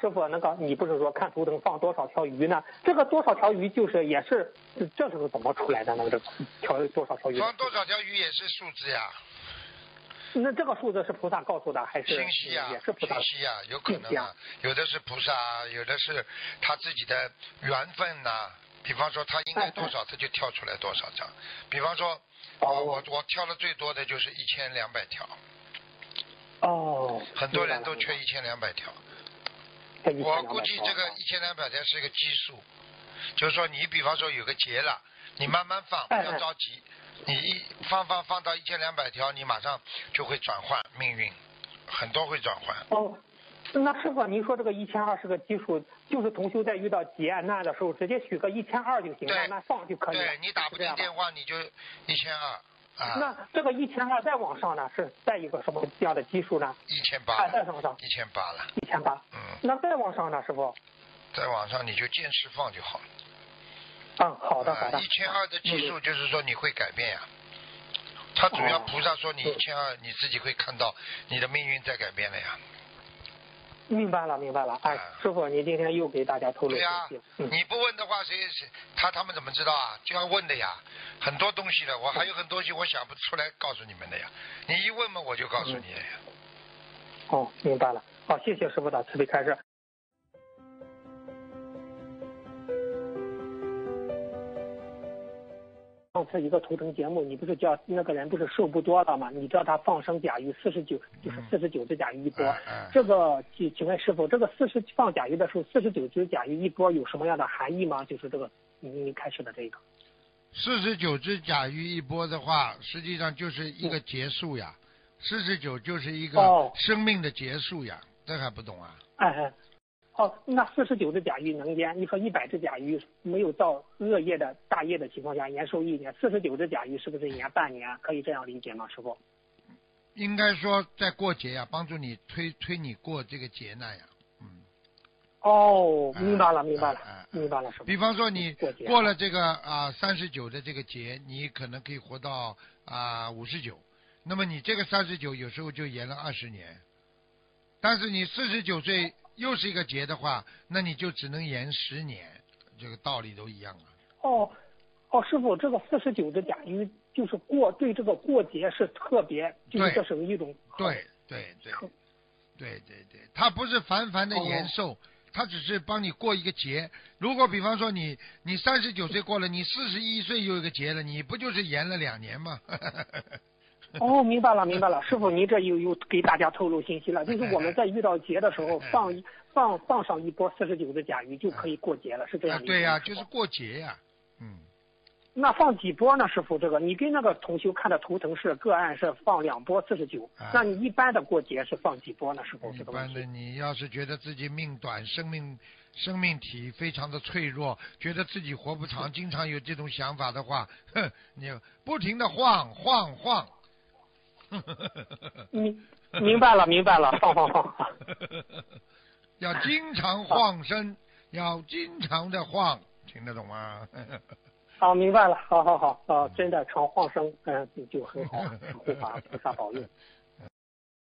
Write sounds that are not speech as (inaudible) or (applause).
师傅，那个你不是说看图腾放多少条鱼呢？这个多少条鱼就是也是这是怎么出来的？那个条多少条鱼？放多少条鱼也是数字呀。那这个数字是菩萨告诉的还是？信息呀，也是菩萨。信息呀，有可能啊，有的是菩萨，有的是他自己的缘分呐。比方说他应该多少，他就跳出来多少张。比方说，我我我跳的最多的就是一千两百条。哦。很多人都缺一千两百条。我估计这个一千两百条是一个基数，就是说你比方说有个结了，你慢慢放，不要着急。你一放放放到一千两百条，你马上就会转换命运，很多会转换。哦，那师傅，您说这个一千二是个基数，就是同修在遇到劫难的时候，直接许个一千二就行了，那放就可以了。对你打不进电话，你就一千二。啊。那这个一千二再往上呢，是在一个什么样的基数呢？一千八。再往上。一千八了。一千八。嗯。那再往上呢，师傅？再往上你就坚持放就好了。嗯，好的好的。一千二的基数就是说你会改变呀。他主要菩萨说你一千二，你自己会看到你的命运在改变了呀。明白了明白了，哎，师傅，你今天又给大家透露对呀，你不问的话，谁谁他他们怎么知道啊？就要问的呀，很多东西的，我还有很多东西我想不出来告诉你们的呀。你一问嘛，我就告诉你了呀。哦，明白了，好，谢谢师傅的慈悲开示。次一个图腾节目，你不是叫那个人不是瘦不多了吗？你叫他放生甲鱼四十九，就是四十九只甲鱼一波。这个请请问师傅，这个四十放甲鱼的时候，四十九只甲鱼一波有什么样的含义吗？就是这个您开始的这个。四十九只甲鱼一波的话，实际上就是一个结束呀。四十九就是一个生命的结束呀，这还不懂啊？哎哎。哦，那四十九只甲鱼能淹？你说一百只甲鱼没有造恶业的大业的情况下延寿一年，四十九只甲鱼是不是延半年？可以这样理解吗，师傅？应该说在过节呀，帮助你推推你过这个劫难呀，嗯。哦，明白了，明白了，明白了，师傅。比方说你过了这个啊三十九的这个节，你可能可以活到啊五十九，那么你这个三十九有时候就延了二十年，但是你四十九岁。又是一个劫的话，那你就只能延十年，这个道理都一样啊。哦，哦，师傅，这个四十九的甲鱼就是过对这个过节是特别，就是这是一种。对对对，对对对，它不是凡凡的延寿，它只是帮你过一个节。如果比方说你你三十九岁过了，你四十一岁又一个节了，你不就是延了两年吗？(laughs) (laughs) 哦，明白了，明白了，师傅，您这又又给大家透露信息了，就是我们在遇到劫的时候放放放上一波四十九的甲鱼就可以过节了，是这样对呀，就是过节呀，嗯。那放几波呢，师傅？这个你跟那个同修看的图腾是个案是放两波四十九，那你一般的过节是放几波呢？师傅？一般的，你要是觉得自己命短，生命生命体非常的脆弱，觉得自己活不长，经常有这种想法的话，哼，你不停的晃晃晃。(laughs) 明明白了，明白了，放放放。要经常晃身，要经常的晃，听得懂吗？好，(laughs) 明白了，好好好，啊，真的常晃身，嗯，就很好，护法菩萨保佑。(laughs)